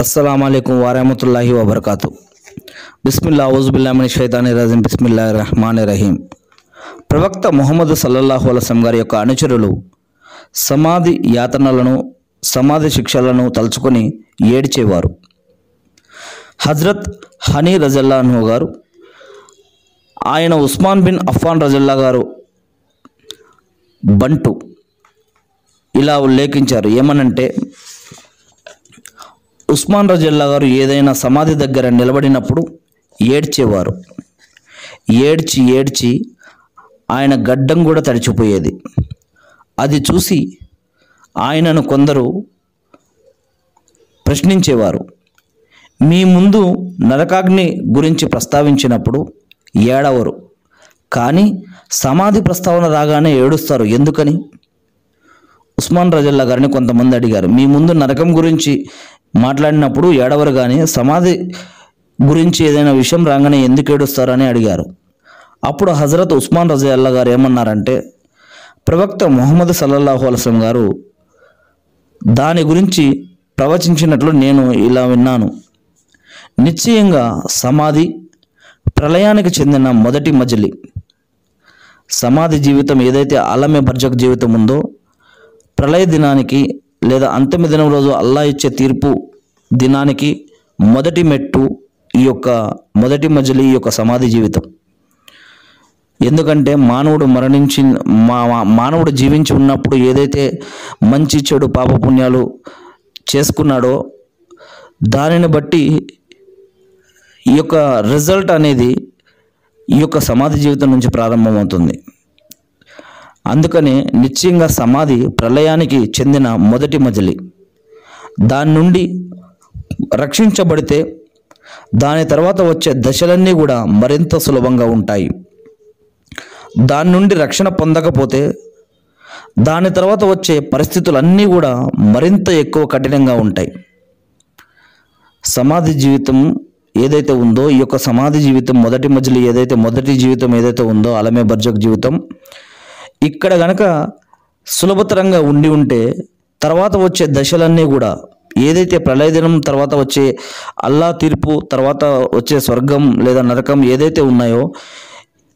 అస్సలం అయికం వరహమతుల్లాహి వబర్కాతు బిస్మిల్లా ఔజుబిల్లామిని షైతాని రజీం బిస్మిల్లా రహమాని రహీం ప్రవక్త ముహమ్మద్ సల్లల్లాహు అలసం గారి యొక్క అనుచరులు సమాధి యాతనలను సమాధి శిక్షలను తలుచుకొని ఏడ్చేవారు. హజ్రత్ హనీ రజల్లాను గారు ఆయన ఉస్మాన్ బిన్ అఫ్ఫాన్ రజల్లా గారు బంటు ఇలా ఉల్లేఖించారు. ఏమనంటే ఉస్మాన్ రజల్లా గారు ఏదైనా సమాధి దగ్గర నిలబడినప్పుడు ఏడ్చేవారు. ఏడ్చి ఏడ్చి ఆయన గడ్డం కూడా తడిచిపోయేది. అది చూసి ఆయనను కొందరు ప్రశ్నించేవారు. మీ ముందు నరకాగ్ని గురించి ప్రస్తావించినప్పుడు ఏడవరు. కానీ సమాధి ప్రస్తావన రాగానే ఏడుస్తారు. ఎందుకని? ఉస్మాన్ రజల్లా గారిని కొంతమంది అడిగారు. మీ ముందు నరకం గురించి మాట్లాడినప్పుడు ఏడవరు కానీ సమాధి గురించి ఏదైనా విషయం రాగానే ఎందుకు ఏడుస్తారని అడిగారు. అప్పుడు హజరత్ ఉస్మాన్ రజల్లా గారు ఏమన్నారంటే ప్రవక్త మొహమ్మద్ సల్లల్లాహు అలసం గారు దాని గురించి ప్రవచించినట్లు నేను ఇలా విన్నాను. నిశ్చయంగా సమాధి ప్రళయానికి చెందిన మొదటి మజిలి. సమాధి జీవితం ఏదైతే ఆలమే బర్జక్ జీవితం ఉందో ప్రళయ దినానికి లేదా అంతిమ దినం రోజు అల్లా ఇచ్చే తీర్పు దినానికి మొదటి మెట్టు ఈ యొక్క మొదటి మజిలి ఈ యొక్క సమాధి జీవితం. ఎందుకంటే మానవుడు మరణించి మా మా- మానవుడు జీవించి ఉన్నప్పుడు ఏదైతే మంచి చెడు పాపపుణ్యాలు చేసుకున్నాడో దానిని బట్టి ఈ యొక్క రిజల్ట్ అనేది ఈ యొక్క సమాధి జీవితం నుంచి ప్రారంభమవుతుంది. అందుకని నిశ్చయంగా సమాధి ప్రళయానికి చెందిన మొదటి మజిలి. దాని నుండి రక్షించబడితే దాని తర్వాత వచ్చే దశలన్నీ కూడా మరింత సులభంగా ఉంటాయి. దాని నుండి రక్షణ పొందకపోతే దాని తర్వాత వచ్చే పరిస్థితులన్నీ కూడా మరింత ఎక్కువ కఠినంగా ఉంటాయి. సమాధి జీవితం ఏదైతే ఉందో ఈ యొక్క సమాధి జీవితం మొదటి మజిలి ఏదైతే మొదటి జీవితం ఏదైతే ఉందో అలమే బర్జక్ జీవితం ఇక్కడ గనక సులభతరంగా ఉండి ఉంటే తర్వాత వచ్చే దశలన్నీ కూడా ఏదైతే ప్రళయ తర్వాత వచ్చే అల్లా తీర్పు తర్వాత వచ్చే స్వర్గం లేదా నరకం ఏదైతే ఉన్నాయో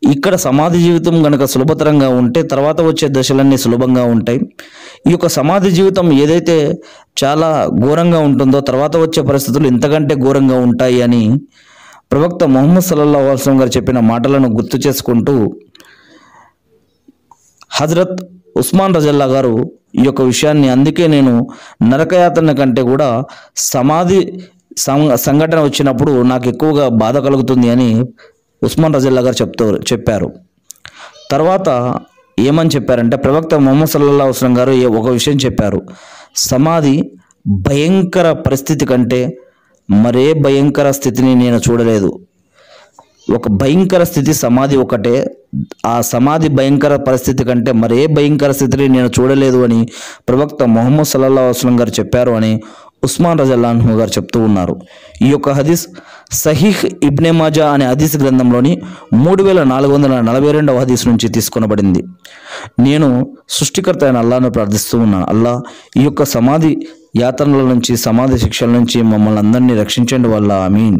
ఇక్కడ సమాధి జీవితం గనక సులభతరంగా ఉంటే తర్వాత వచ్చే దశలన్నీ సులభంగా ఉంటాయి. ఈ యొక్క సమాధి జీవితం ఏదైతే చాలా ఘోరంగా ఉంటుందో తర్వాత వచ్చే పరిస్థితులు ఇంతకంటే ఘోరంగా ఉంటాయి అని ప్రవక్త మొహమ్మద్ సల్లల్లా అల్సం గారు చెప్పిన మాటలను గుర్తు చేసుకుంటూ హజరత్ ఉస్మాన్ రజల్లా గారు ఈ యొక్క విషయాన్ని అందుకే నేను నరకయాతన కంటే కూడా సమాధి సంఘటన వచ్చినప్పుడు నాకు ఎక్కువగా బాధ కలుగుతుంది అని ఉస్మాన్ రజల్లా గారు చెప్తూ చెప్పారు. తర్వాత ఏమని చెప్పారంటే ప్రవక్త మొహమ్మద్ సల్లల్లా వస్లం గారు ఏ- ఒక విషయం చెప్పారు. సమాధి భయంకర పరిస్థితి కంటే మరే భయంకర స్థితిని నేను చూడలేదు. ఒక భయంకర స్థితి సమాధి ఒకటే. ఆ సమాధి భయంకర పరిస్థితి కంటే మరే భయంకర స్థితిని నేను చూడలేదు అని ప్రవక్త మొహమ్మద్ సల్లల్లా వస్లం గారు చెప్పారు అని ఉస్మాన్ రజల్లాహు గారు చెప్తూ ఉన్నారు. ఈ యొక్క హదీస్ సహీహ్ ఇబ్నె మాజా అనే హదీస్ గ్రంథంలోని మూడు వేల నాలుగు వందల నలభై రెండవ హదీస్ నుంచి తీసుకొనబడింది. నేను సృష్టికర్త అయిన అల్లాను ప్రార్థిస్తూ ఉన్నాను. అల్లా ఈ యొక్క సమాధి యాతనల నుంచి సమాధి శిక్షల నుంచి మమ్మల్ని అందరినీ రక్షించండి వల్ల ఆమీన్.